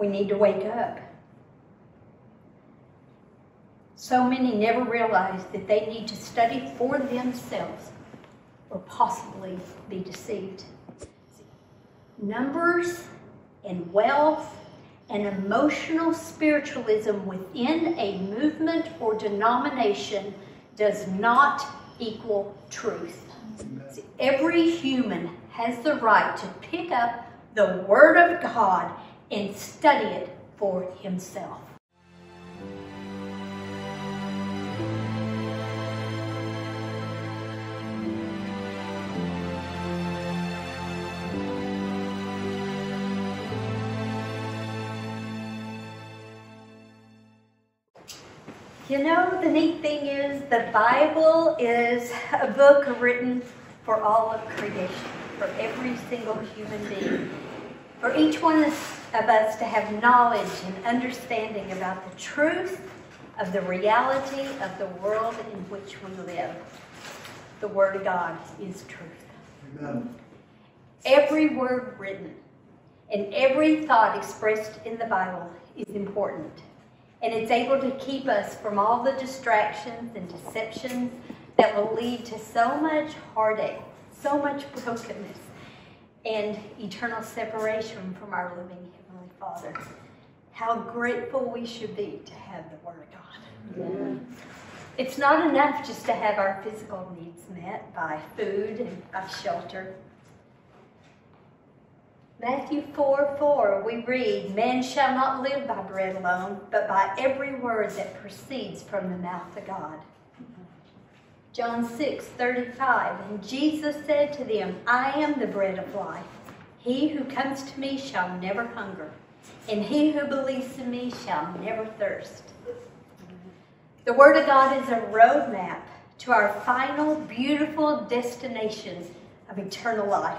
We need to wake up. So many never realize that they need to study for themselves or possibly be deceived. Numbers and wealth and emotional spiritualism within a movement or denomination does not equal truth. Every human has the right to pick up the Word of God and study it for himself. You know, the neat thing is the Bible is a book written for all of creation, for every single human being, for each one of us to have knowledge and understanding about the truth of the reality of the world in which we live. The Word of God is truth. Amen. Every word written and every thought expressed in the Bible is important and it's able to keep us from all the distractions and deceptions that will lead to so much heartache, so much brokenness, and eternal separation from our living Father. How grateful we should be to have the Word of God. Yeah. It's not enough just to have our physical needs met by food and by shelter. Matthew 4 4, we read, Man shall not live by bread alone, but by every word that proceeds from the mouth of God. John 6 35, and Jesus said to them, I am the bread of life. He who comes to me shall never hunger, and he who believes in me shall never thirst. The Word of God is a roadmap to our final beautiful destination of eternal life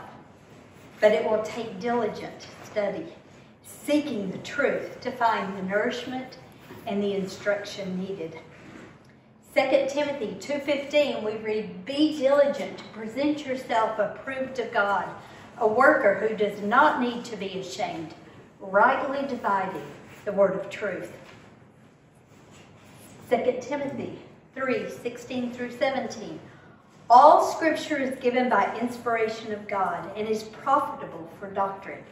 but it will take diligent study, seeking the truth to find the nourishment and the instruction needed. 2 Timothy 2.15, we read, Be diligent to present yourself approved to God, a worker who does not need to be ashamed, rightly dividing the word of truth. 2 Timothy 3, 16 through 17, all scripture is given by inspiration of God and is profitable for doctrine,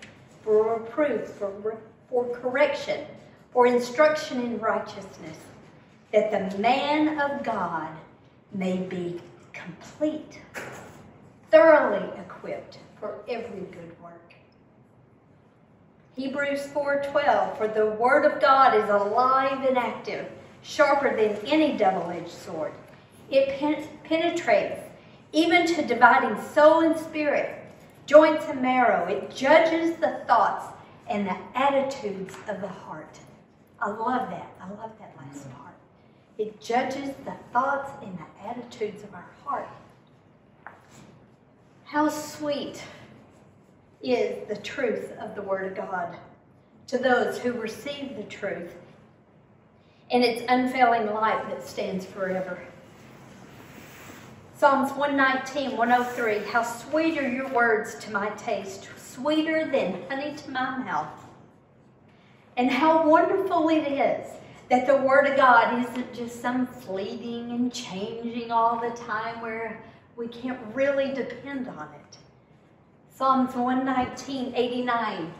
for reproof, for, for correction, for instruction in righteousness, that the man of God may be complete, thoroughly equipped for every good. Hebrews 4:12 For the word of God is alive and active, sharper than any double-edged sword. It pen penetrates even to dividing soul and spirit, joints and marrow. It judges the thoughts and the attitudes of the heart. I love that. I love that last part. It judges the thoughts and the attitudes of our heart. How sweet is the truth of the Word of God to those who receive the truth and its unfailing light that stands forever. Psalms 119, 103. How sweet are your words to my taste, sweeter than honey to my mouth. And how wonderful it is that the Word of God isn't just some fleeting and changing all the time where we can't really depend on it. Psalms 119, 89.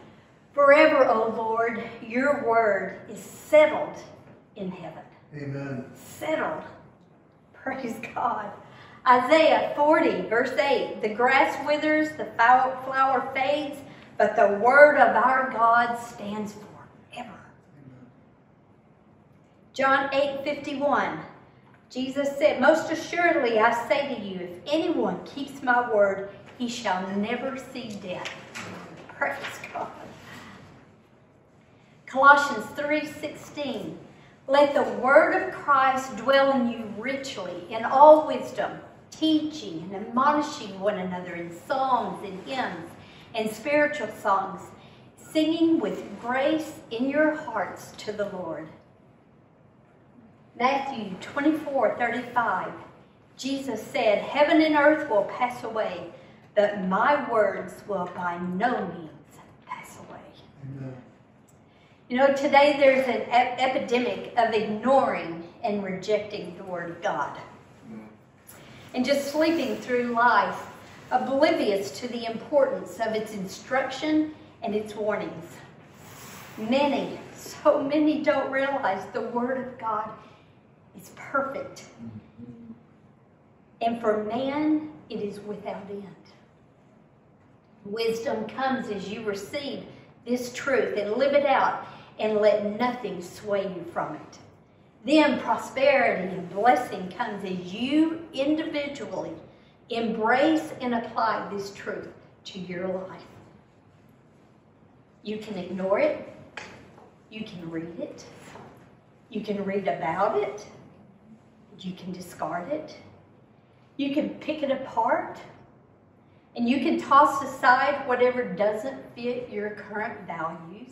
Forever, O Lord, your word is settled in heaven. Amen. Settled. Praise God. Isaiah 40, verse 8 The grass withers, the flower fades, but the word of our God stands forever. John 8, 51. Jesus said, Most assuredly I say to you, if anyone keeps my word, he shall never see death. Praise God. Colossians 3:16 Let the word of Christ dwell in you richly in all wisdom teaching and admonishing one another in songs and hymns and spiritual songs, singing with grace in your hearts to the Lord. Matthew 24:35 Jesus said, Heaven and earth will pass away, but my words will by no means pass away. Amen. You know, today there's an ep- epidemic of ignoring and rejecting the Word of God. And just sleeping through life, oblivious to the importance of its instruction and its warnings. Many, so many don't realize the Word of God is perfect. Mm-hmm. And for man, it is without end. Wisdom comes as you receive this truth and live it out and let nothing sway you from it. Then prosperity and blessing comes as you individually embrace and apply this truth to your life. You can ignore it. You can read it. You can read about it. You can discard it. You can pick it apart. And you can toss aside whatever doesn't fit your current values.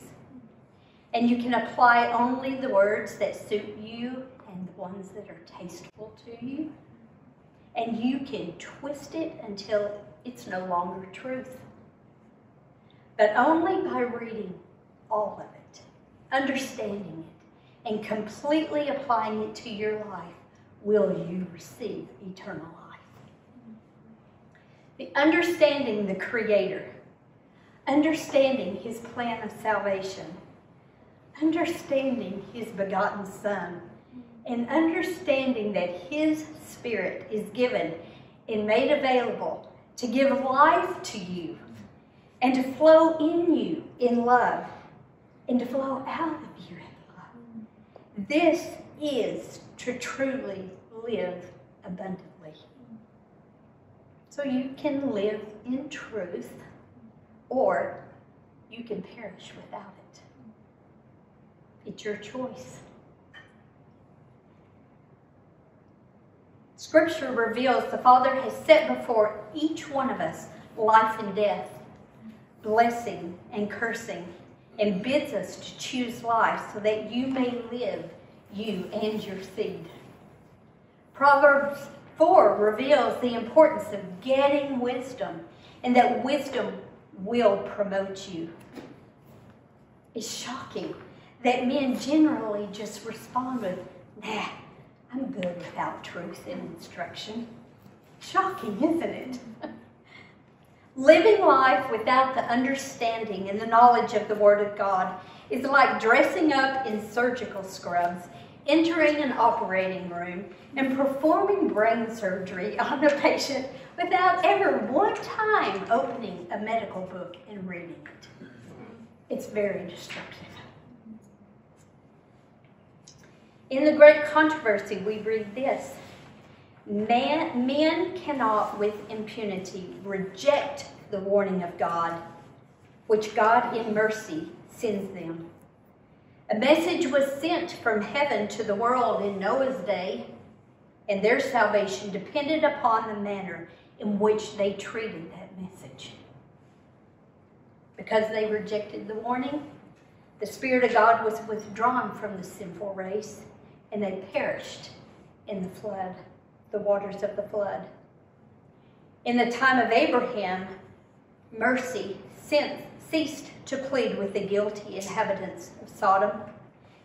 And you can apply only the words that suit you and the ones that are tasteful to you. And you can twist it until it's no longer truth. But only by reading all of it, understanding it, and completely applying it to your life will you receive eternal life. The understanding the Creator, understanding His plan of salvation, understanding His begotten Son, and understanding that His Spirit is given and made available to give life to you and to flow in you in love and to flow out of you in love. This is to truly live abundantly. So you can live in truth or you can perish without it. It's your choice. Scripture reveals the Father has set before each one of us life and death, blessing and cursing, and bids us to choose life so that you may live, you and your seed. Proverbs 4 reveals the importance of getting wisdom and that wisdom will promote you. It's shocking that men generally just respond with, nah, I'm good without truth and instruction. Shocking, isn't it? Living life without the understanding and the knowledge of the Word of God is like dressing up in surgical scrubs, entering an operating room, and performing brain surgery on a patient without ever one time opening a medical book and reading it. It's very destructive. In the great controversy, we read this Man, men cannot with impunity reject the warning of God, which God in mercy sends them. A message was sent from heaven to the world in Noah's day, and their salvation depended upon the manner in which they treated that message. Because they rejected the warning, the Spirit of God was withdrawn from the sinful race, and they perished in the flood the waters of the flood. In the time of Abraham, mercy ceased to plead with the guilty inhabitants of Sodom,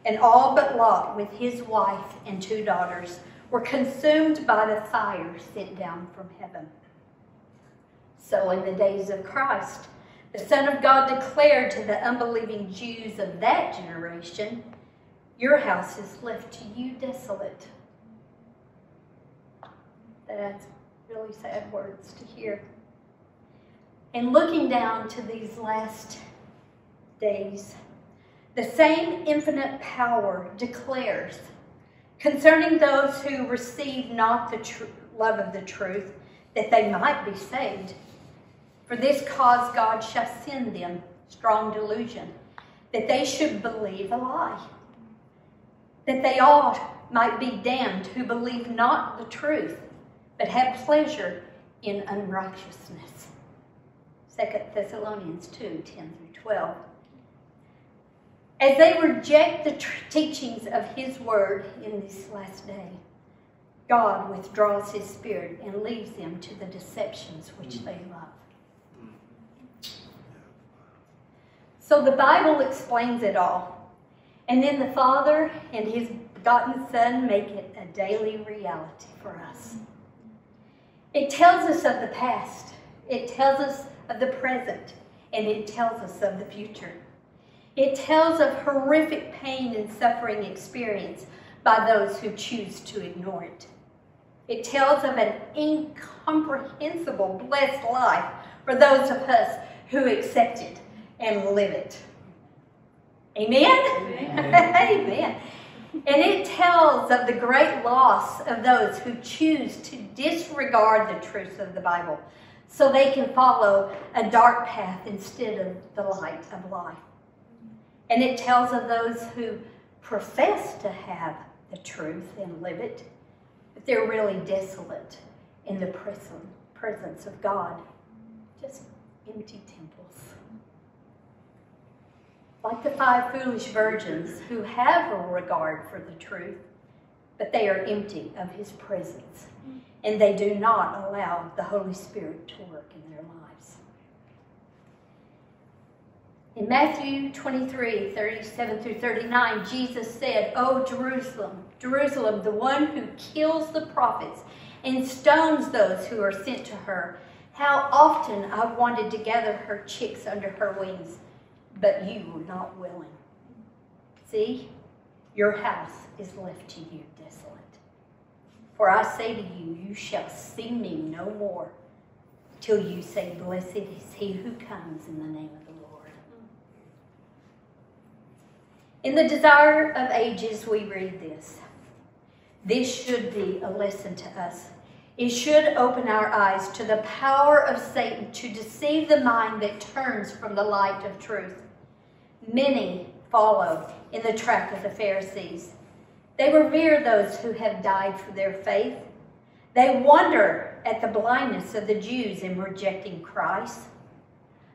and all but Lot, with his wife and two daughters, were consumed by the fire sent down from heaven. So, in the days of Christ, the Son of God declared to the unbelieving Jews of that generation, Your house is left to you desolate that's really sad words to hear. And looking down to these last days, the same infinite power declares concerning those who receive not the love of the truth that they might be saved. For this cause God shall send them strong delusion, that they should believe a lie, that they all might be damned who believe not the truth but have pleasure in unrighteousness. 2 Thessalonians 2 10 through 12. As they reject the teachings of His Word in this last day, God withdraws His Spirit and leaves them to the deceptions which mm. they love. So the Bible explains it all. And then the Father and his begotten Son make it a daily reality for us. It tells us of the past, it tells us of the present, and it tells us of the future. It tells of horrific pain and suffering experienced by those who choose to ignore it. It tells of an incomprehensible blessed life for those of us who accept it and live it. Amen? Amen. Amen. And it tells of the great loss of those who choose to disregard the truths of the Bible so they can follow a dark path instead of the light of life. And it tells of those who profess to have the truth and live it, but they're really desolate in the presence of God. Just empty temples. Like the five foolish virgins who have a regard for the truth, but they are empty of his presence, and they do not allow the Holy Spirit to work in their lives. In Matthew 23 37 through 39, Jesus said, O Jerusalem, Jerusalem, the one who kills the prophets and stones those who are sent to her. How often I've wanted to gather her chicks under her wings, but you were not willing. See, your house is left to you desolate. For I say to you, you shall see me no more till you say, Blessed is he who comes in the name of In the Desire of Ages, we read this. This should be a lesson to us. It should open our eyes to the power of Satan to deceive the mind that turns from the light of truth. Many follow in the track of the Pharisees. They revere those who have died for their faith. They wonder at the blindness of the Jews in rejecting Christ.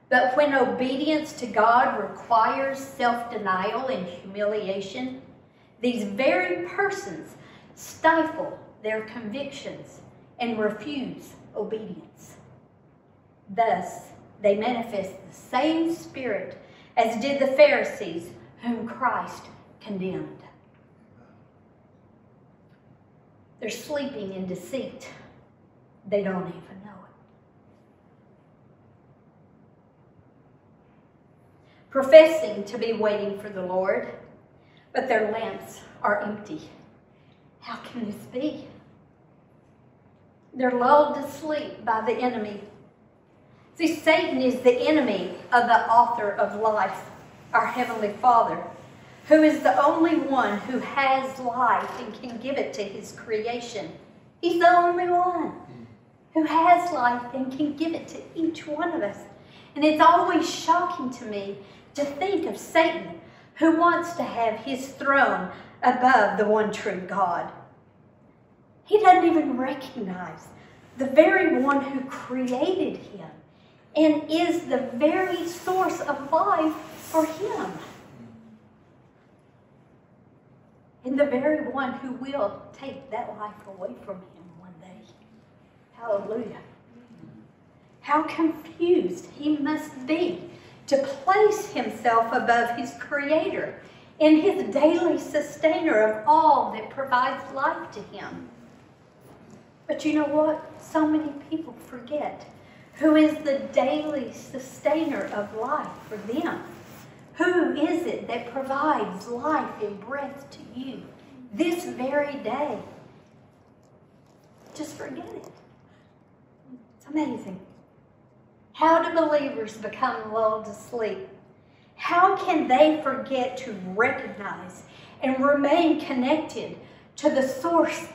But when obedience to God requires self denial and humiliation, these very persons stifle their convictions and refuse obedience. Thus, they manifest the same spirit as did the Pharisees whom Christ condemned. They're sleeping in deceit. They don't even know professing to be waiting for the Lord, but their lamps are empty. How can this be? They're lulled to sleep by the enemy. See, Satan is the enemy of the author of life, our Heavenly Father, who is the only one who has life and can give it to his creation. He's the only one who has life and can give it to each one of us. And it's always shocking to me to think of Satan, who wants to have his throne above the one true God. He doesn't even recognize the very one who created him and is the very source of life for him. And the very one who will take that life away from him one day. Hallelujah. How confused he must be to place himself above his creator and his daily sustainer of all that provides life to him. But you know what? So many people forget who is the daily sustainer of life for them. Who is it that provides life and breath to you this very day? Just forget it. It's amazing. How do believers become lulled to sleep? How can they forget to recognize and remain connected to the source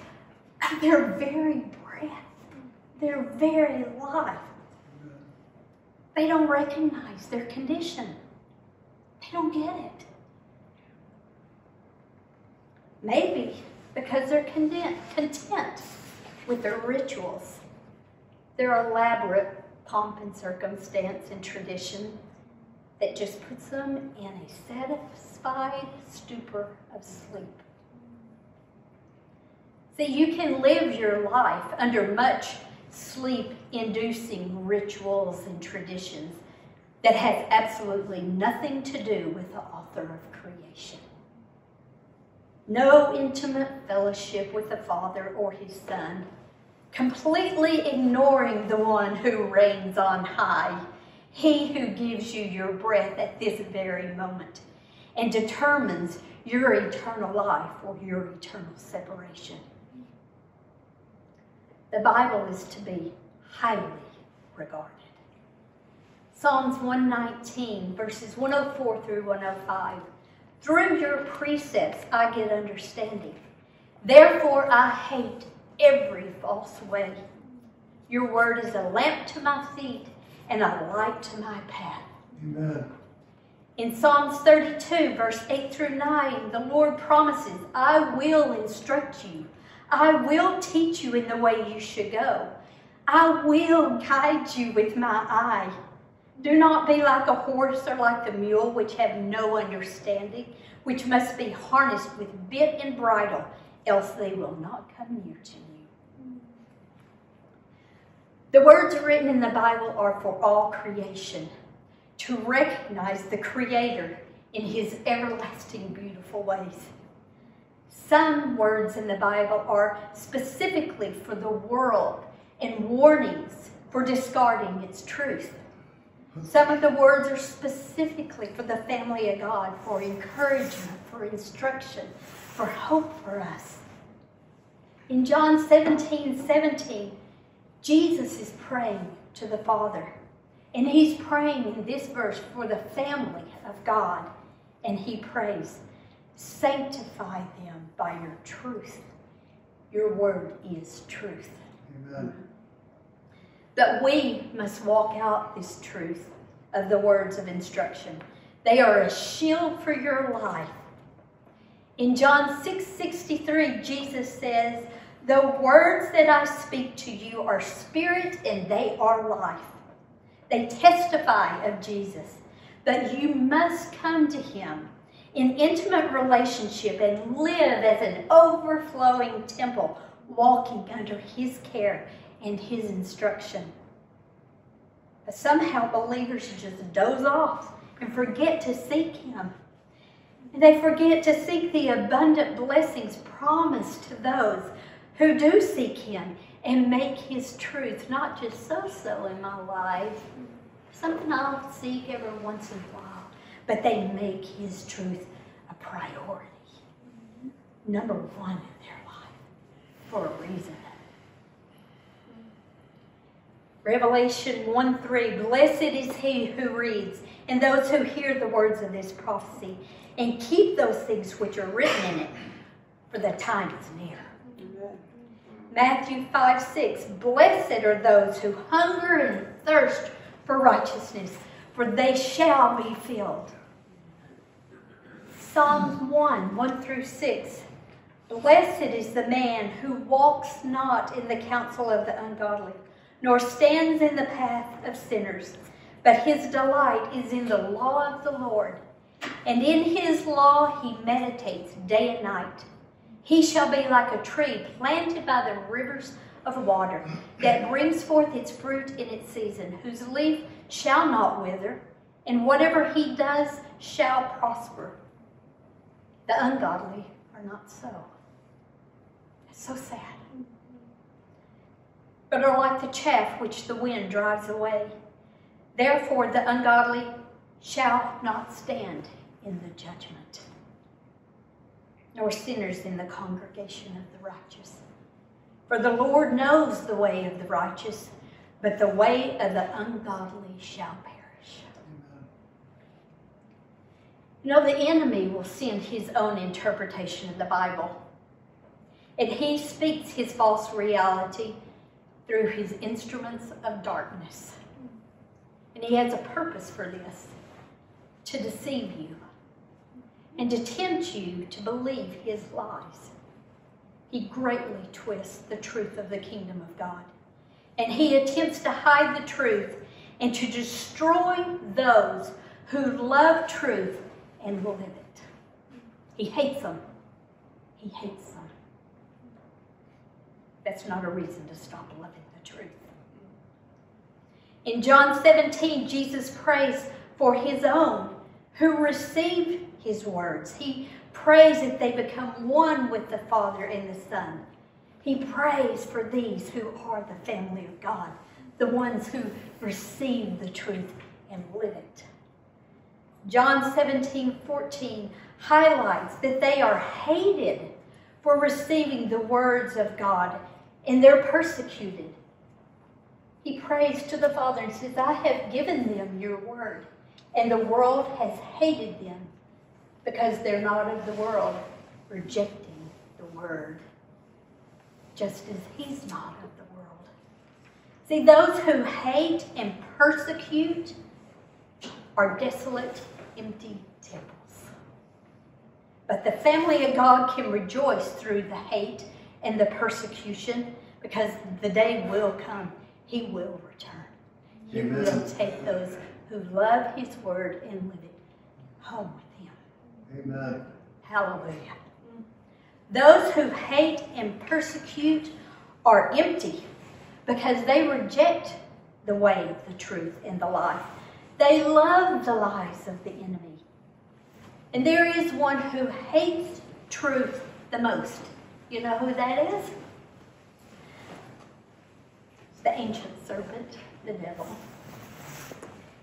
of their very breath, their very life? They don't recognize their condition. They don't get it. Maybe because they're content, content with their rituals, their elaborate pomp and circumstance and tradition that just puts them in a satisfied stupor of sleep. See, you can live your life under much sleep-inducing rituals and traditions that has absolutely nothing to do with the author of creation. no intimate fellowship with the Father or his Son, completely ignoring the one who reigns on high, he who gives you your breath at this very moment and determines your eternal life or your eternal separation. The Bible is to be highly regarded. Psalms 119, verses 104 through 105. Through your precepts I get understanding. Therefore I hate every false way. Your word is a lamp to my feet and a light to my path. Amen. In Psalms 32, verse 8 through 9, the Lord promises, I will instruct you. I will teach you in the way you should go. I will guide you with my eye. Do not be like a horse or like the mule, which have no understanding, which must be harnessed with bit and bridle, else they will not come near to you. The words written in the Bible are for all creation, to recognize the Creator in His everlasting, beautiful ways. Some words in the Bible are specifically for the world and warnings for discarding its truth. Some of the words are specifically for the family of God, for encouragement, for instruction, for hope for us. In John 17 17, Jesus is praying to the Father. And he's praying in this verse for the family of God. And he prays, Sanctify them by your truth. Your word is truth. Amen. But we must walk out this truth of the words of instruction. They are a shield for your life. In John 6 63, Jesus says, The words that I speak to you are spirit and they are life. They testify of Jesus. But you must come to him in intimate relationship and live as an overflowing temple, walking under his care and his instruction. But somehow believers just doze off and forget to seek him. And they forget to seek the abundant blessings promised to those who do seek him and make his truth not just so-so in my life, something I'll seek every once in a while, but they make his truth a priority, number one in their life for a reason. Revelation 1 3 Blessed is he who reads, and those who hear the words of this prophecy, and keep those things which are written in it, for the time is near. Amen. Matthew 5 6 Blessed are those who hunger and thirst for righteousness, for they shall be filled. Psalms 1 1 through 6 Blessed is the man who walks not in the counsel of the ungodly nor stands in the path of sinners, but his delight is in the law of the Lord. And in his law he meditates day and night. He shall be like a tree planted by the rivers of water, that brings forth its fruit in its season, whose leaf shall not wither, and whatever he does shall prosper. The ungodly are not so. It's so sad but are like the chaff which the wind drives away. Therefore the ungodly shall not stand in the judgment, nor sinners in the congregation of the righteous. For the Lord knows the way of the righteous, but the way of the ungodly shall perish. You know, the enemy will send his own interpretation of the Bible. And he speaks his false reality through his instruments of darkness. And he has a purpose for this to deceive you and to tempt you to believe his lies. He greatly twists the truth of the kingdom of God. And he attempts to hide the truth and to destroy those who love truth and will live it. He hates them. He hates them that's not a reason to stop loving the truth. In John 17, Jesus prays for his own who received his words. He prays that they become one with the Father and the Son. He prays for these who are the family of God, the ones who receive the truth and live it. John 17, 14 highlights that they are hated for receiving the words of God and they're persecuted. He prays to the Father and says, I have given them your word, and the world has hated them because they're not of the world, rejecting the word, just as he's not of the world. See, those who hate and persecute are desolate, empty temples. But the family of God can rejoice through the hate and the persecution because the day will come. He will return. He Amen. will take those who love his word and live it home with him. Amen. Hallelujah. Those who hate and persecute are empty because they reject the way, the truth, and the life. They love the lies of the enemy. And there is one who hates truth the most. You know who that is? The ancient serpent, the devil.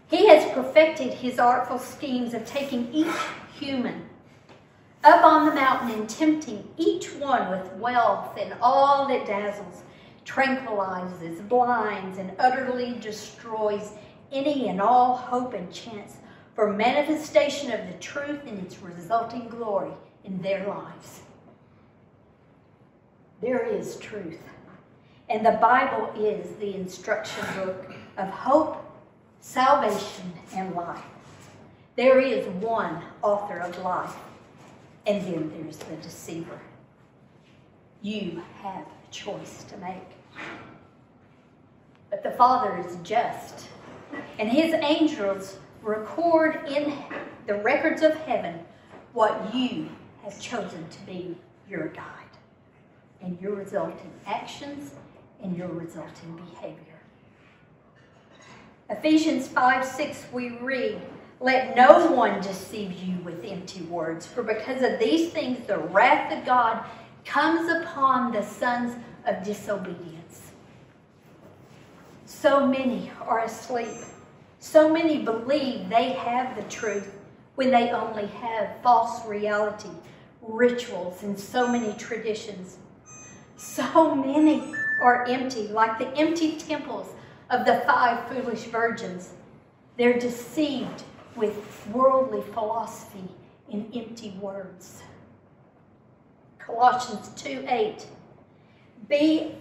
He has perfected his artful schemes of taking each human up on the mountain and tempting each one with wealth and all that dazzles, tranquilizes, blinds, and utterly destroys any and all hope and chance for manifestation of the truth and its resulting glory in their lives. There is truth. And the Bible is the instruction book of hope, salvation, and life. There is one author of life, and then there's the deceiver. You have a choice to make. But the Father is just, and his angels record in the records of heaven what you have chosen to be your guide and your resulting actions and your resulting behavior. Ephesians 5 6, we read, Let no one deceive you with empty words, for because of these things the wrath of God comes upon the sons of disobedience. So many are asleep so many believe they have the truth when they only have false reality, rituals, and so many traditions. So many are empty, like the empty temples of the five foolish virgins. They're deceived with worldly philosophy in empty words. Colossians 2 8. Be,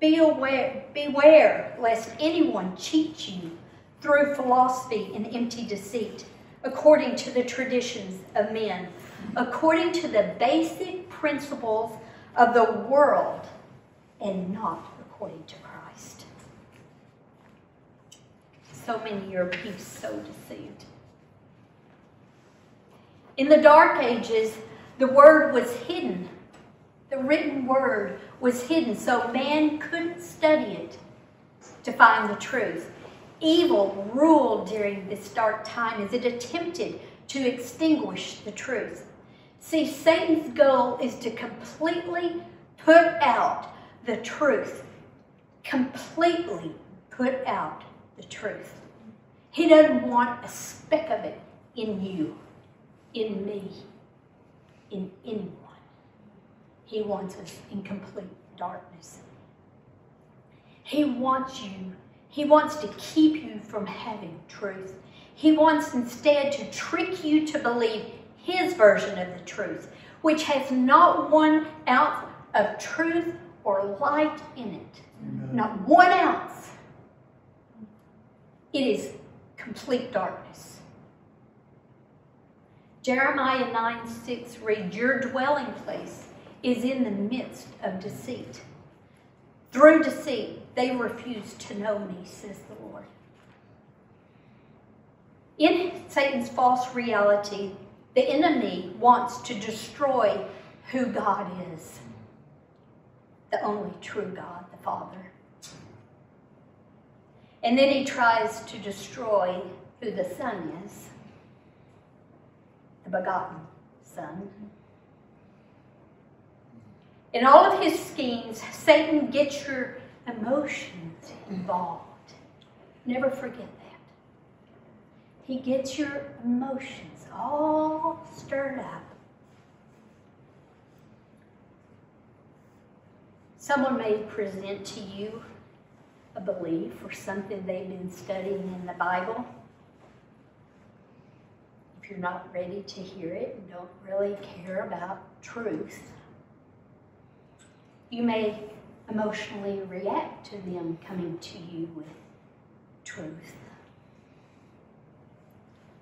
be aware, beware lest anyone cheat you through philosophy and empty deceit, according to the traditions of men, according to the basic principles of the world, and not according to Christ. So many are being so deceived. In the Dark Ages, the word was hidden. The written word was hidden, so man couldn't study it to find the truth. Evil ruled during this dark time as it attempted to extinguish the truth. See, Satan's goal is to completely put out the truth. Completely put out the truth. He doesn't want a speck of it in you, in me, in anyone. He wants us in complete darkness. He wants you he wants to keep you from having truth. He wants instead to trick you to believe his version of the truth, which has not one ounce of truth or light in it. Amen. Not one ounce. It is complete darkness. Jeremiah 9 6 reads, Your dwelling place is in the midst of deceit. Through deceit, they refuse to know me, says the Lord. In Satan's false reality, the enemy wants to destroy who God is the only true God, the Father. And then he tries to destroy who the Son is, the begotten Son. In all of his schemes, Satan gets your emotions involved. Never forget that. He gets your emotions all stirred up. Someone may present to you a belief or something they've been studying in the Bible. If you're not ready to hear it and don't really care about truth, you may emotionally react to them coming to you with truth.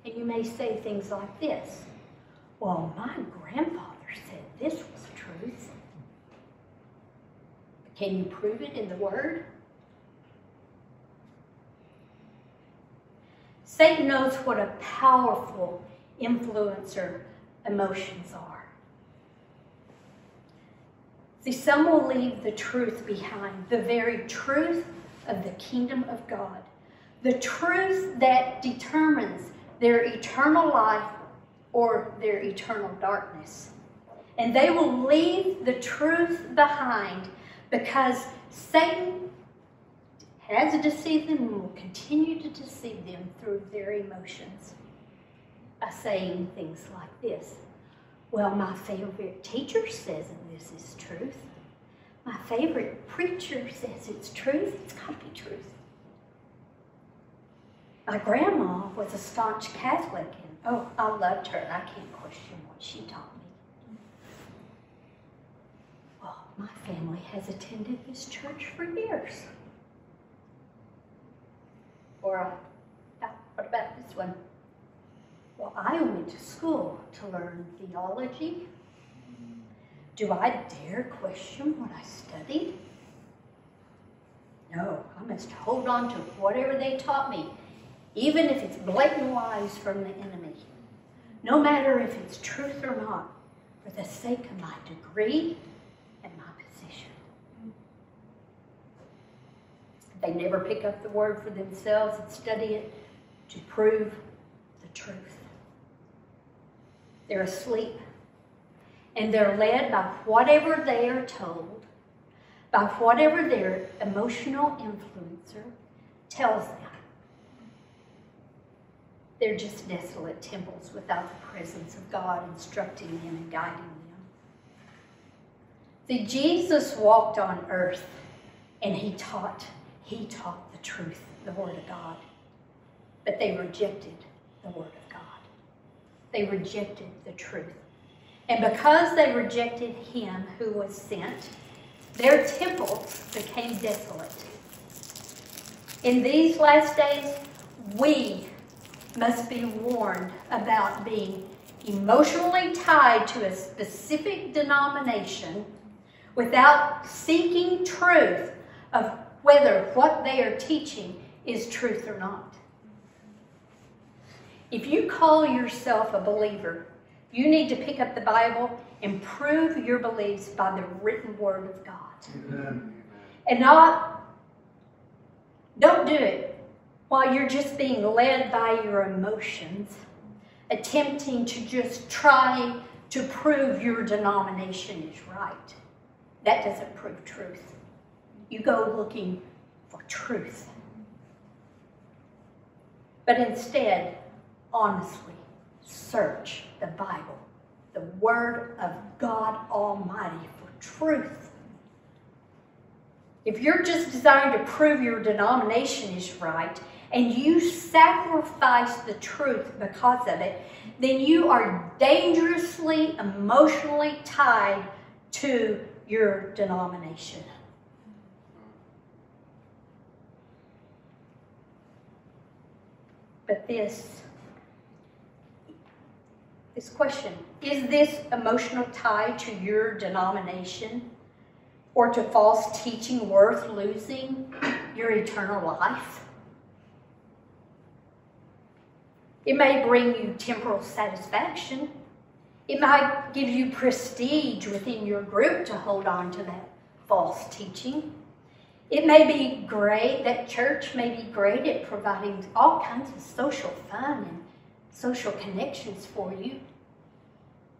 And you may say things like this Well, my grandfather said this was truth. Can you prove it in the Word? Satan knows what a powerful influencer emotions are. See, some will leave the truth behind, the very truth of the kingdom of God, the truth that determines their eternal life or their eternal darkness. And they will leave the truth behind because Satan has deceived them and will continue to deceive them through their emotions by saying things like this. Well, my favorite teacher says this is truth. My favorite preacher says it's truth. It's got to be truth. My grandma was a staunch Catholic, and oh, I loved her. I can't question what she taught me. Well, my family has attended this church for years. Or, uh, what about this one? Well, I went to school to learn theology. Do I dare question what I studied? No, I must hold on to whatever they taught me, even if it's blatant lies from the enemy. No matter if it's truth or not, for the sake of my degree and my position. They never pick up the word for themselves and study it to prove the truth. They're asleep and they're led by whatever they are told, by whatever their emotional influencer tells them. They're just desolate temples without the presence of God instructing them and guiding them. See, Jesus walked on earth and he taught, he taught the truth, the Word of God. But they rejected the Word of God. They rejected the truth. And because they rejected him who was sent, their temple became desolate. In these last days, we must be warned about being emotionally tied to a specific denomination without seeking truth of whether what they are teaching is truth or not. If you call yourself a believer, you need to pick up the Bible and prove your beliefs by the written word of God. Amen. And not, don't do it while you're just being led by your emotions, attempting to just try to prove your denomination is right. That doesn't prove truth. You go looking for truth. But instead, honestly, search the Bible, the Word of God Almighty for truth. If you're just desiring to prove your denomination is right and you sacrifice the truth because of it, then you are dangerously emotionally tied to your denomination. But this this question Is this emotional tie to your denomination or to false teaching worth losing your eternal life? It may bring you temporal satisfaction. It might give you prestige within your group to hold on to that false teaching. It may be great, that church may be great at providing all kinds of social fun and social connections for you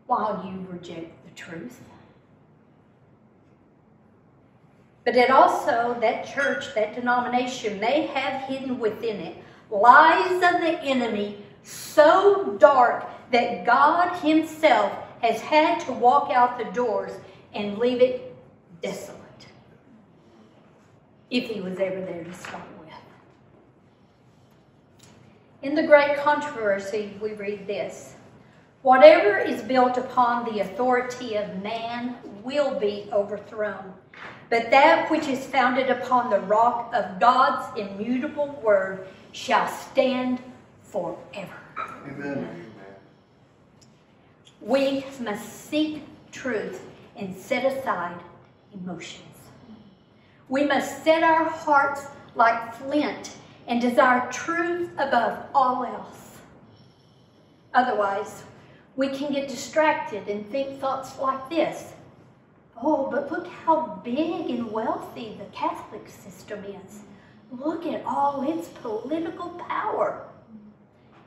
while you reject the truth. But it also, that church, that denomination may have hidden within it lies of the enemy so dark that God Himself has had to walk out the doors and leave it desolate. If He was ever there to start with. In the great controversy, we read this Whatever is built upon the authority of man will be overthrown. But that which is founded upon the rock of God's immutable word shall stand forever. Amen. We must seek truth and set aside emotions. We must set our hearts like flint and desire truth above all else. Otherwise, we can get distracted and think thoughts like this. Oh, but look how big and wealthy the Catholic system is. Look at all its political power.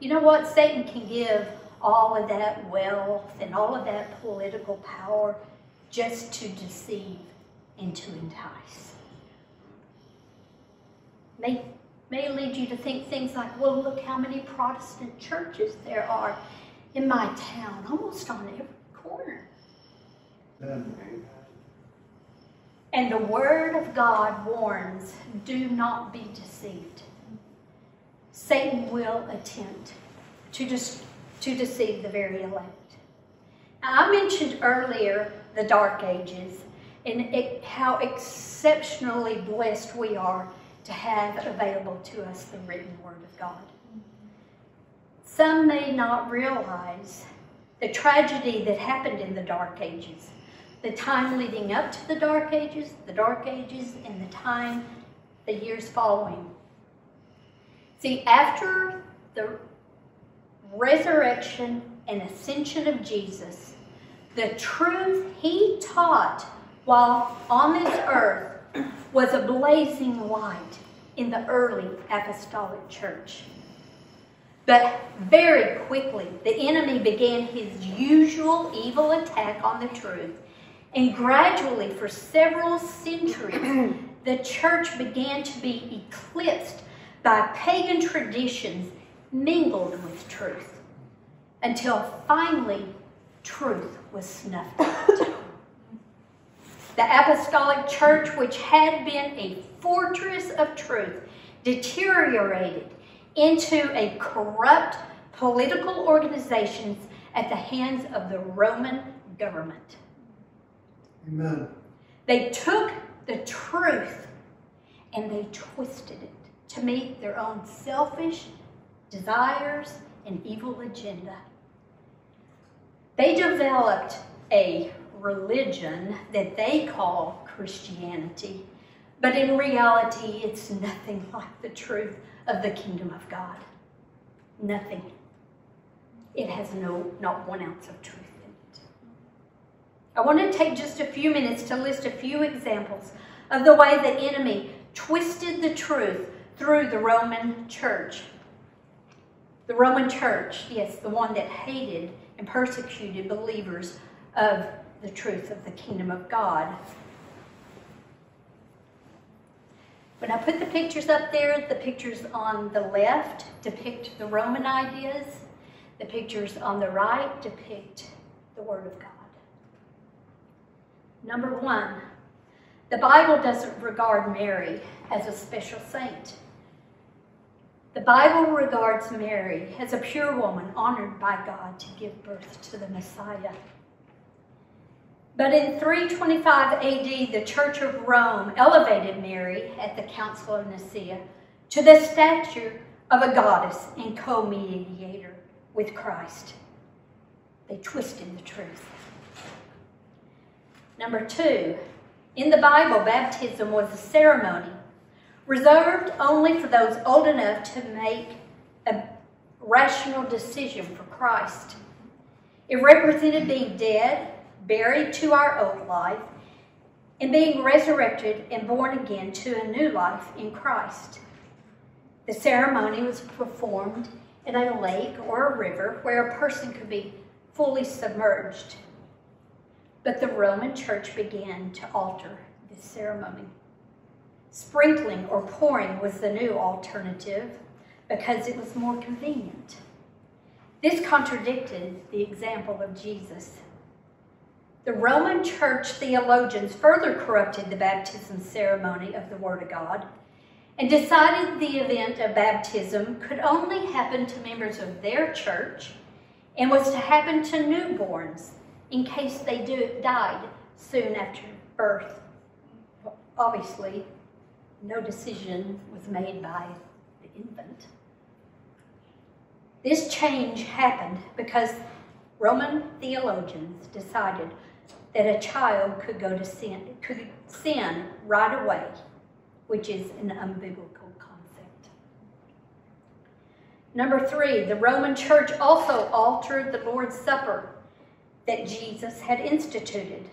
You know what? Satan can give all of that wealth and all of that political power just to deceive and to entice. May, may lead you to think things like, well, look how many Protestant churches there are in my town, almost on every corner. And the Word of God warns do not be deceived. Satan will attempt to, just, to deceive the very elect. Now, I mentioned earlier the Dark Ages and it, how exceptionally blessed we are to have available to us the written Word of God. Some may not realize the tragedy that happened in the Dark Ages, the time leading up to the Dark Ages, the Dark Ages, and the time, the years following. See, after the resurrection and ascension of Jesus, the truth he taught while on this earth was a blazing light in the early apostolic church. But very quickly, the enemy began his usual evil attack on the truth. And gradually, for several centuries, the church began to be eclipsed by pagan traditions mingled with truth. Until finally, truth was snuffed out. the apostolic church, which had been a fortress of truth, deteriorated into a corrupt political organization at the hands of the Roman government. Amen. They took the truth and they twisted it to meet their own selfish desires and evil agenda. They developed a religion that they call Christianity, but in reality, it's nothing like the truth of the kingdom of God. Nothing. It has no, not one ounce of truth in it. I want to take just a few minutes to list a few examples of the way the enemy twisted the truth through the Roman church. The Roman church, yes, the one that hated and persecuted believers of the truth of the kingdom of God When I put the pictures up there, the pictures on the left depict the Roman ideas. The pictures on the right depict the Word of God. Number one, the Bible doesn't regard Mary as a special saint. The Bible regards Mary as a pure woman honored by God to give birth to the Messiah. But in 325 AD, the Church of Rome elevated Mary at the Council of Nicaea to the stature of a goddess and co-mediator with Christ. They twisted the truth. Number two, in the Bible, baptism was a ceremony reserved only for those old enough to make a rational decision for Christ. It represented being dead buried to our old life, and being resurrected and born again to a new life in Christ. The ceremony was performed in a lake or a river where a person could be fully submerged. But the Roman church began to alter this ceremony. Sprinkling or pouring was the new alternative because it was more convenient. This contradicted the example of Jesus. The Roman church theologians further corrupted the baptism ceremony of the Word of God and decided the event of baptism could only happen to members of their church and was to happen to newborns in case they do, died soon after birth. Obviously, no decision was made by the infant. This change happened because Roman theologians decided that a child could go to sin, could sin right away, which is an unbiblical concept. Number three, the Roman church also altered the Lord's Supper that Jesus had instituted.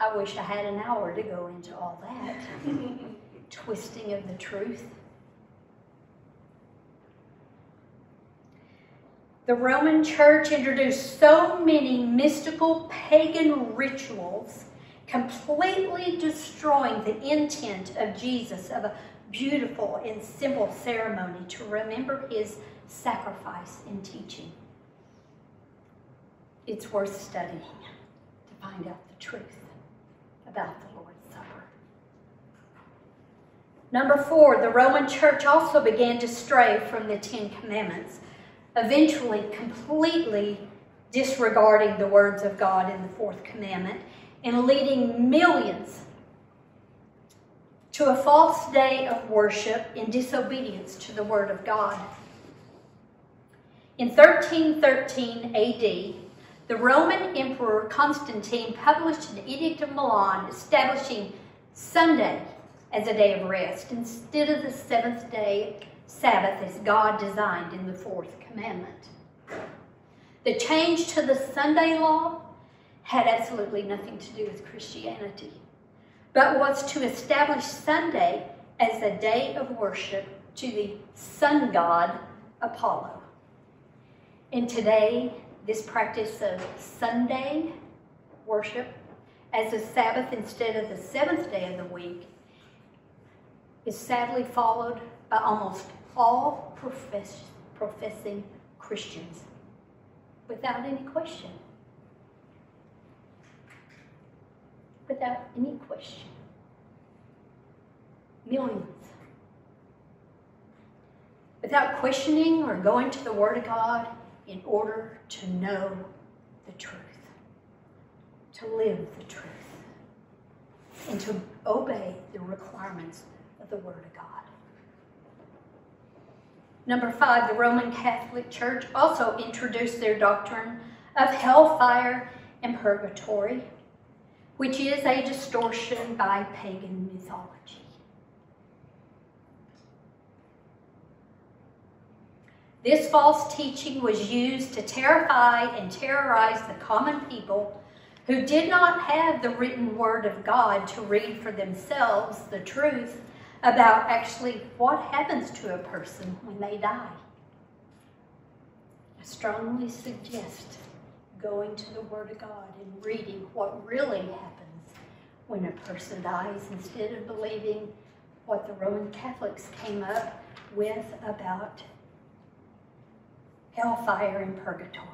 I wish I had an hour to go into all that. Twisting of the truth. The Roman church introduced so many mystical pagan rituals, completely destroying the intent of Jesus of a beautiful and simple ceremony to remember his sacrifice and teaching. It's worth studying to find out the truth about the Lord's Supper. Number four, the Roman church also began to stray from the Ten Commandments, eventually completely disregarding the words of God in the fourth commandment and leading millions to a false day of worship in disobedience to the word of God. In 1313 AD, the Roman Emperor Constantine published an Edict of Milan establishing Sunday as a day of rest instead of the seventh day Sabbath as God designed in the fourth commandment. The change to the Sunday law had absolutely nothing to do with Christianity, but was to establish Sunday as a day of worship to the sun god Apollo. And today, this practice of Sunday worship as a Sabbath instead of the seventh day of the week is sadly followed by almost all profess professing Christians without any question. Without any question. Millions. Without questioning or going to the Word of God, in order to know the truth, to live the truth, and to obey the requirements of the Word of God. Number five, the Roman Catholic Church also introduced their doctrine of hellfire and purgatory, which is a distortion by pagan mythology. This false teaching was used to terrify and terrorize the common people who did not have the written word of God to read for themselves the truth about actually what happens to a person when they die. I strongly suggest going to the Word of God and reading what really happens when a person dies instead of believing what the Roman Catholics came up with about hellfire and purgatory.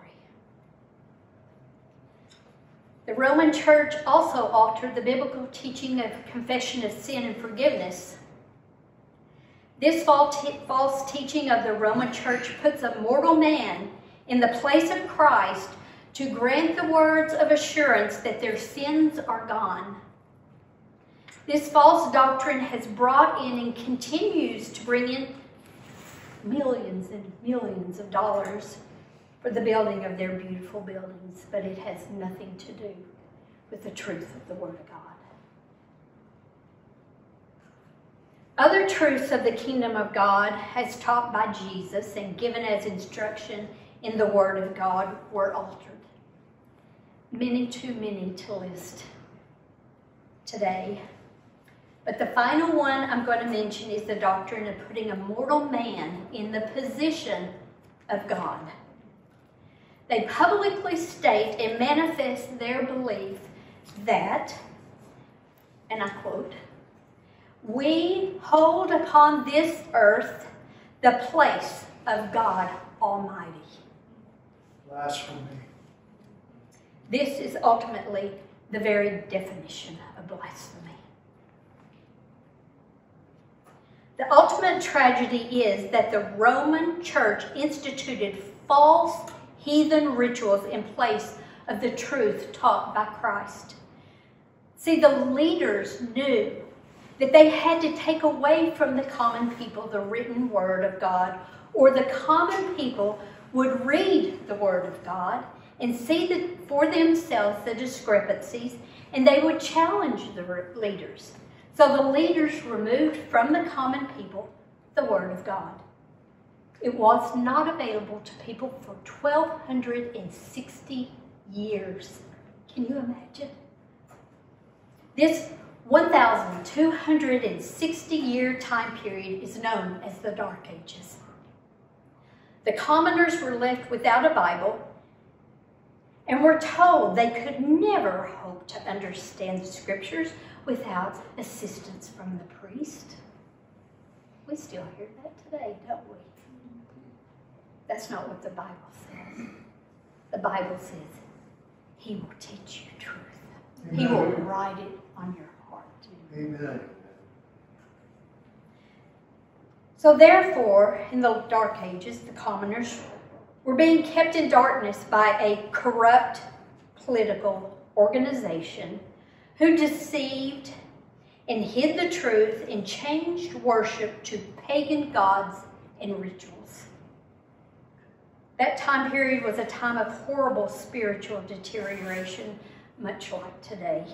The Roman Church also altered the biblical teaching of confession of sin and forgiveness. This false teaching of the Roman Church puts a mortal man in the place of Christ to grant the words of assurance that their sins are gone. This false doctrine has brought in and continues to bring in millions and millions of dollars for the building of their beautiful buildings, but it has nothing to do with the truth of the Word of God. Other truths of the kingdom of God, as taught by Jesus and given as instruction in the Word of God, were altered. Many too many to list today. But the final one I'm going to mention is the doctrine of putting a mortal man in the position of God. They publicly state and manifest their belief that and I quote, We hold upon this earth the place of God Almighty. Blasphemy. This is ultimately the very definition of blasphemy. The ultimate tragedy is that the Roman church instituted false heathen rituals in place of the truth taught by Christ. See, the leaders knew that they had to take away from the common people the written word of God, or the common people would read the word of God and see the, for themselves the discrepancies, and they would challenge the leaders. So the leaders removed from the common people the Word of God. It was not available to people for 1,260 years. Can you imagine? This 1,260 year time period is known as the Dark Ages. The commoners were left without a Bible and were told they could never hope to understand the scriptures without assistance from the priest. We still hear that today, don't we? That's not what the Bible says. The Bible says, He will teach you truth. He will write it on your heart. Amen. So, therefore, in the Dark Ages, the commoners were being kept in darkness by a corrupt political organization who deceived and hid the truth and changed worship to pagan gods and rituals. That time period was a time of horrible spiritual deterioration, much like today.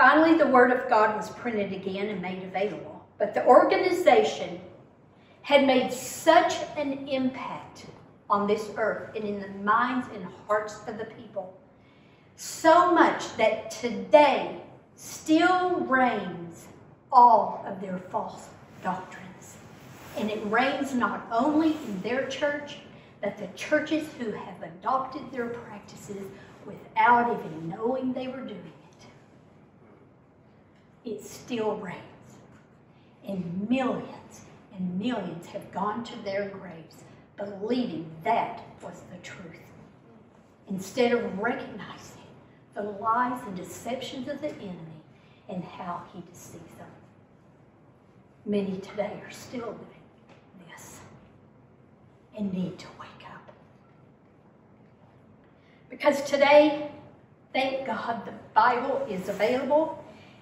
Finally, the Word of God was printed again and made available. But the organization had made such an impact on this earth and in the minds and hearts of the people so much that today still reigns all of their false doctrines. And it reigns not only in their church, but the churches who have adopted their practices without even knowing they were doing it. It still reigns. And millions and millions have gone to their graves believing that was the truth. Instead of recognizing the lies and deceptions of the enemy and how he deceives them. Many today are still living this and need to wake up. Because today, thank God, the Bible is available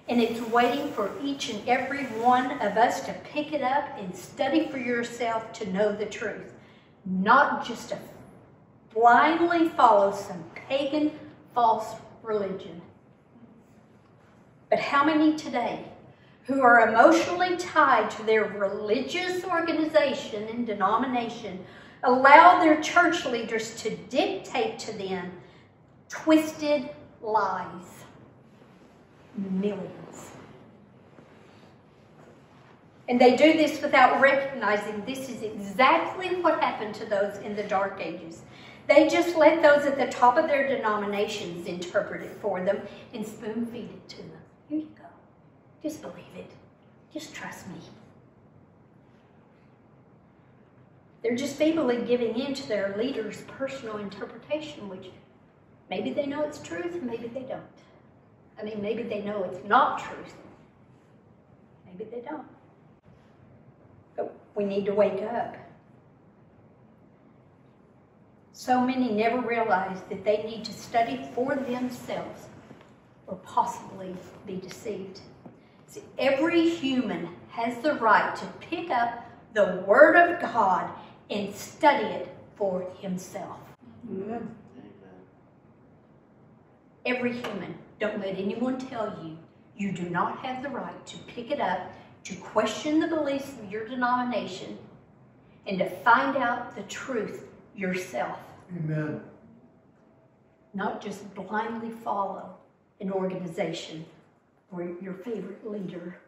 and it's waiting for each and every one of us to pick it up and study for yourself to know the truth. Not just to blindly follow some pagan false religion. But how many today who are emotionally tied to their religious organization and denomination allow their church leaders to dictate to them twisted lies? Millions. And they do this without recognizing this is exactly what happened to those in the Dark Ages. They just let those at the top of their denominations interpret it for them and spoon feed it to them. Here you go. Just believe it. Just trust me. They're just basically giving in to their leader's personal interpretation, which maybe they know it's truth, maybe they don't. I mean, maybe they know it's not truth. Maybe they don't. We need to wake up. So many never realize that they need to study for themselves or possibly be deceived. See, every human has the right to pick up the Word of God and study it for himself. Amen. Every human. Don't let anyone tell you you do not have the right to pick it up, to question the beliefs of your denomination, and to find out the truth yourself. Amen. Not just blindly follow an organization or your favorite leader.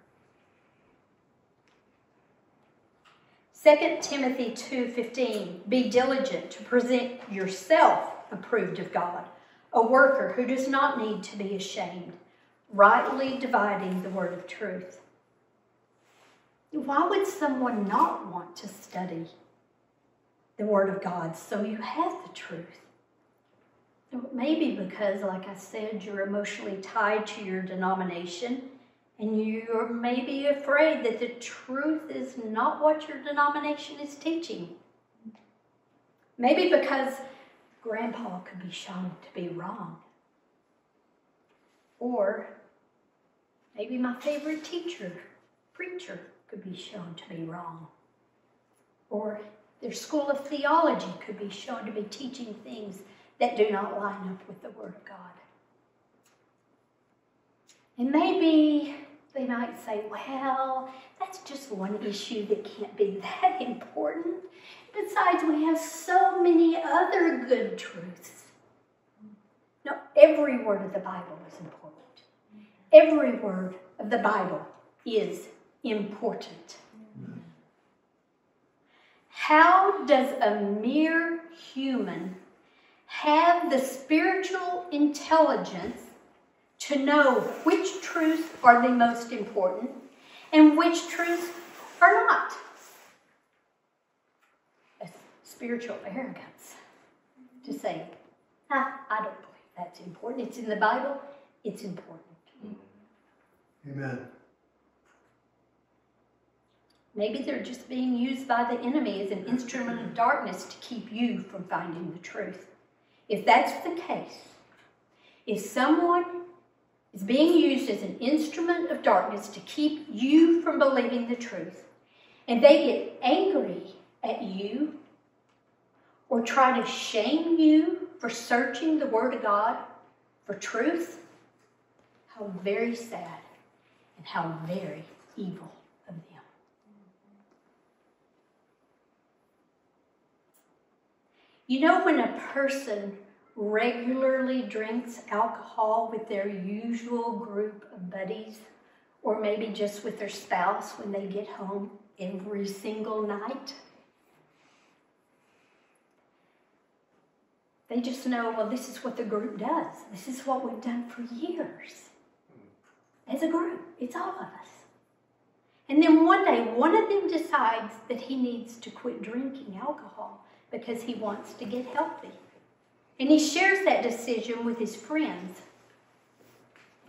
2 Timothy 2:15 Be diligent to present yourself approved of God, a worker who does not need to be ashamed, rightly dividing the word of truth. Why would someone not want to study the word of God so you have the truth? Maybe because, like I said, you're emotionally tied to your denomination and you're maybe afraid that the truth is not what your denomination is teaching. Maybe because grandpa could be shown to be wrong. Or maybe my favorite teacher, preacher, could be shown to be wrong. Or their school of theology could be shown to be teaching things that do not line up with the Word of God. And maybe they might say, well, that's just one issue that can't be that important. Besides, we have so many other good truths. No, every word of the Bible is important. Every word of the Bible is important. How does a mere human have the spiritual intelligence to know which truths are the most important and which truths are not. Spiritual arrogance to say, ah, I don't believe that's important. It's in the Bible, it's important. Amen. Maybe they're just being used by the enemy as an instrument of darkness to keep you from finding the truth. If that's the case, if someone is being used as an instrument of darkness to keep you from believing the truth, and they get angry at you or try to shame you for searching the Word of God for truth, how very sad and how very evil of them. You know, when a person regularly drinks alcohol with their usual group of buddies, or maybe just with their spouse when they get home every single night. They just know, well, this is what the group does. This is what we've done for years. As a group, it's all of us. And then one day, one of them decides that he needs to quit drinking alcohol because he wants to get healthy. And he shares that decision with his friends.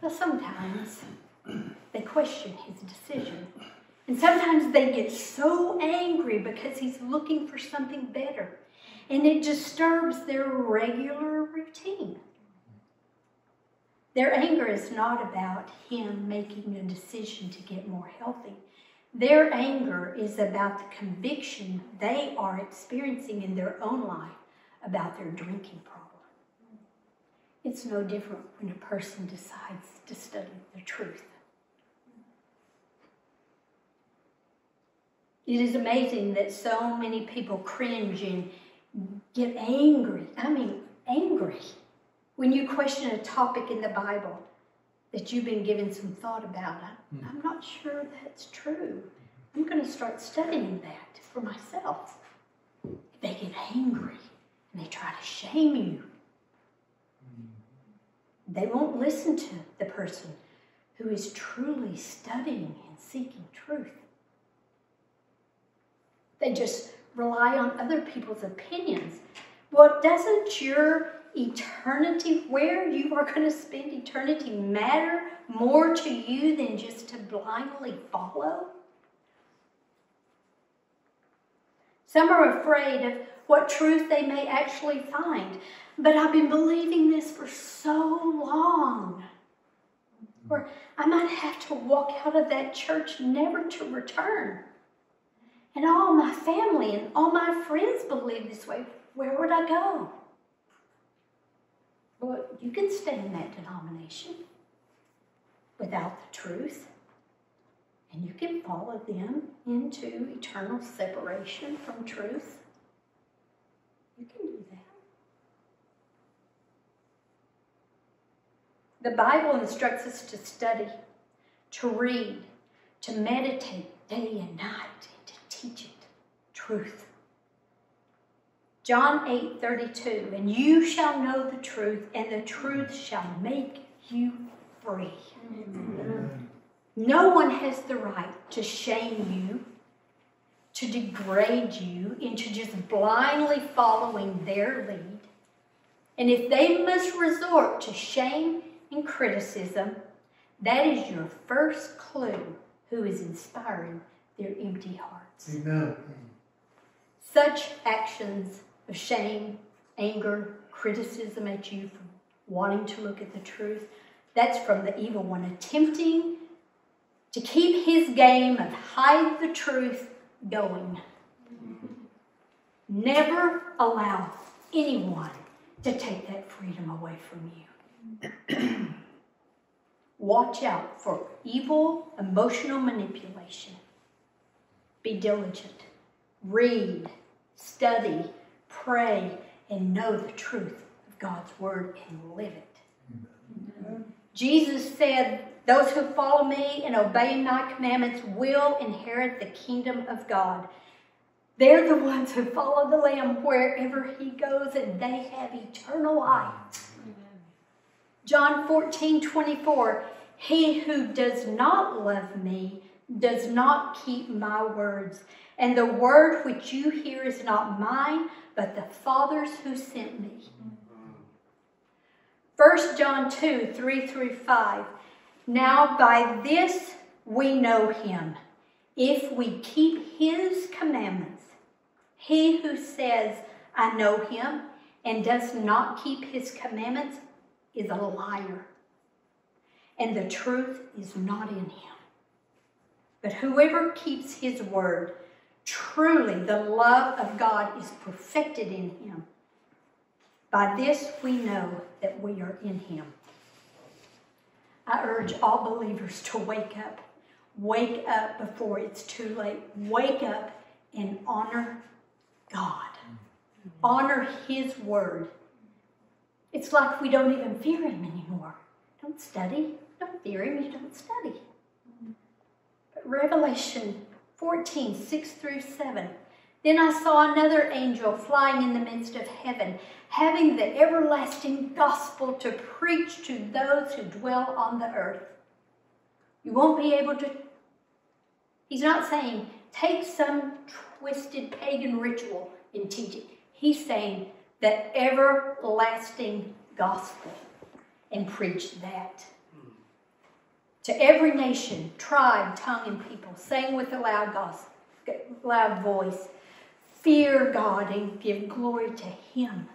But sometimes they question his decision. And sometimes they get so angry because he's looking for something better. And it disturbs their regular routine. Their anger is not about him making a decision to get more healthy. Their anger is about the conviction they are experiencing in their own life about their drinking problem. It's no different when a person decides to study the truth. It is amazing that so many people cringe and get angry. I mean, angry when you question a topic in the Bible that you've been given some thought about. Hmm. I'm not sure that's true. I'm going to start studying that for myself. They get angry and they try to shame you they won't listen to the person who is truly studying and seeking truth. They just rely on other people's opinions. Well, doesn't your eternity, where you are going to spend eternity, matter more to you than just to blindly follow? Some are afraid of what truth they may actually find. But I've been believing this for so long. Or I might have to walk out of that church never to return. And all my family and all my friends believe this way. Where would I go? Well, you can stay in that denomination without the truth. And you can follow them into eternal separation from truth. You can do that. The Bible instructs us to study, to read, to meditate day and night, and to teach it truth. John 8 32, and you shall know the truth, and the truth shall make you free. No one has the right to shame you, to degrade you into just blindly following their lead. And if they must resort to shame and criticism, that is your first clue who is inspiring their empty hearts. Amen. Such actions of shame, anger, criticism at you for wanting to look at the truth, that's from the evil one attempting to keep his game of hide the truth going. Never allow anyone to take that freedom away from you. Watch out for evil emotional manipulation. Be diligent. Read, study, pray, and know the truth of God's word and live it. Jesus said, Those who follow me and obey my commandments will inherit the kingdom of God. They're the ones who follow the Lamb wherever he goes, and they have eternal life. John 14, 24. He who does not love me does not keep my words. And the word which you hear is not mine, but the Father's who sent me. 1 John 2, 3 through 5. Now by this we know him, if we keep his commandments. He who says, I know him, and does not keep his commandments is a liar, and the truth is not in him. But whoever keeps his word, truly the love of God is perfected in him. By this we know that we are in him. I urge all believers to wake up. Wake up before it's too late. Wake up and honor God. Honor his word. It's like we don't even fear him anymore. Don't study. Don't fear him. You don't study. But Revelation 14, 6 through 7. Then I saw another angel flying in the midst of heaven, having the everlasting gospel to preach to those who dwell on the earth. You won't be able to. He's not saying take some twisted pagan ritual and teach it. He's saying the everlasting gospel and preach that. To every nation, tribe, tongue, and people, saying with a loud, gospel, loud voice, Fear God and give glory to Him.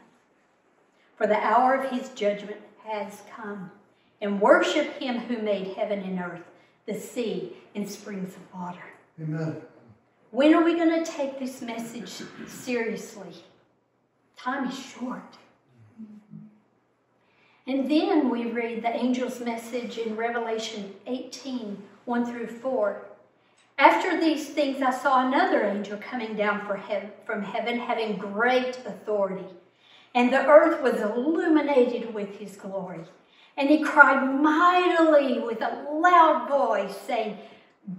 For the hour of His judgment has come. And worship Him who made heaven and earth, the sea, and springs of water. Amen. When are we going to take this message seriously? Time is short. And then we read the angel's message in Revelation 18 1 through 4. After these things, I saw another angel coming down from heaven, having great authority. And the earth was illuminated with his glory. And he cried mightily with a loud voice, saying,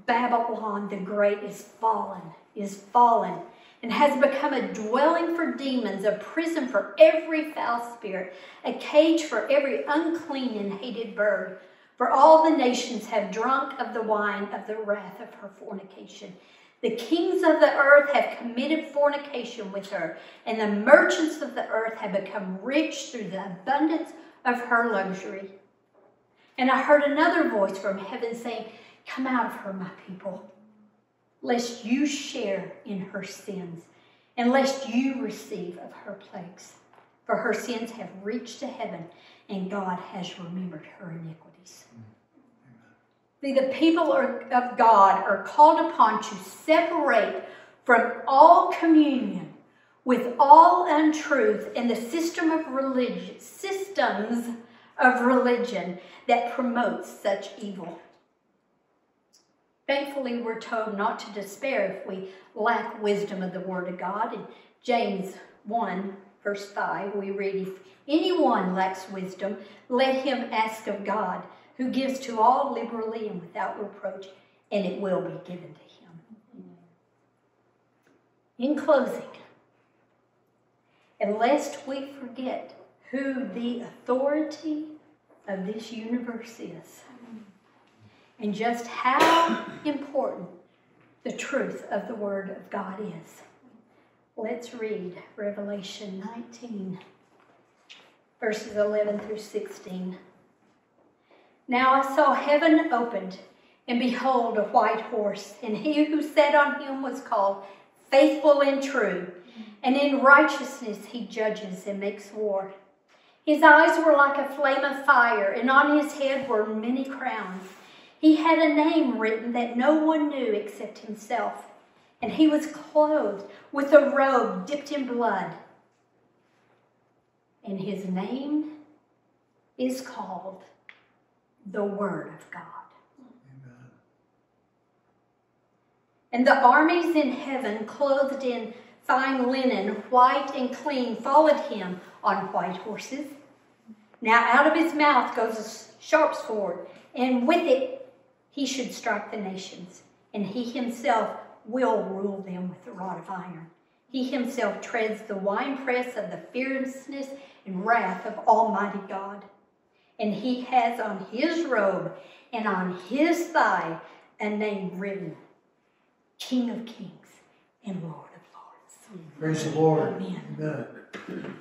Babylon the Great is fallen, is fallen, and has become a dwelling for demons, a prison for every foul spirit, a cage for every unclean and hated bird. For all the nations have drunk of the wine of the wrath of her fornication. The kings of the earth have committed fornication with her, and the merchants of the earth have become rich through the abundance of her luxury. And I heard another voice from heaven saying, Come out of her, my people, lest you share in her sins, and lest you receive of her plagues. For her sins have reached to heaven, and God has remembered her iniquities. See, the people of God are called upon to separate from all communion with all untruth and the system of religion, systems of religion that promotes such evil. Thankfully, we're told not to despair if we lack wisdom of the Word of God. In James 1, verse 5, we read, If anyone lacks wisdom, let him ask of God, who gives to all liberally and without reproach, and it will be given to him. In closing, and lest we forget who the authority, of this universe is, and just how important the truth of the Word of God is. Let's read Revelation 19, verses 11 through 16. Now I saw heaven opened, and behold, a white horse, and he who sat on him was called Faithful and True, and in righteousness he judges and makes war. His eyes were like a flame of fire, and on his head were many crowns. He had a name written that no one knew except himself, and he was clothed with a robe dipped in blood. And his name is called the Word of God. Amen. And the armies in heaven, clothed in fine linen, white and clean, followed him on white horses. Now out of his mouth goes a sharp sword, and with it he should strike the nations, and he himself will rule them with a rod of iron. He himself treads the winepress of the fierceness and wrath of Almighty God. And he has on his robe and on his thigh a name written King of Kings and Lord of Lords. Praise the Lord. Amen. Amen.